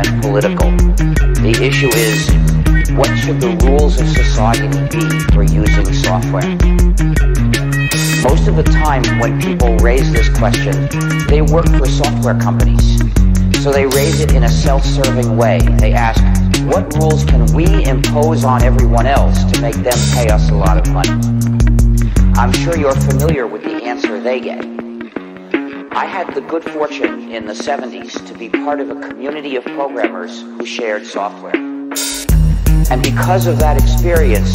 and political. The issue is, what should the rules of society be for using software? Most of the time when people raise this question, they work for software companies. So they raise it in a self-serving way. They ask, what rules can we impose on everyone else to make them pay us a lot of money? I'm sure you're familiar with the answer they get. I had the good fortune in the 70s to be part of a community of programmers who shared software. And because of that experience,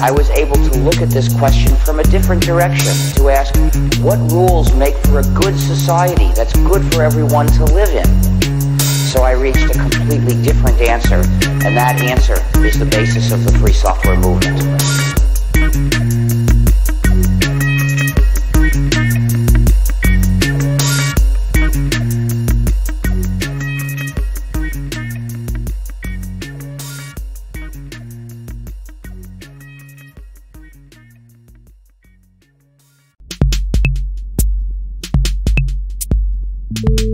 I was able to look at this question from a different direction to ask, what rules make for a good society that's good for everyone to live in? So I reached a completely different answer, and that answer is the basis of the free software movement. you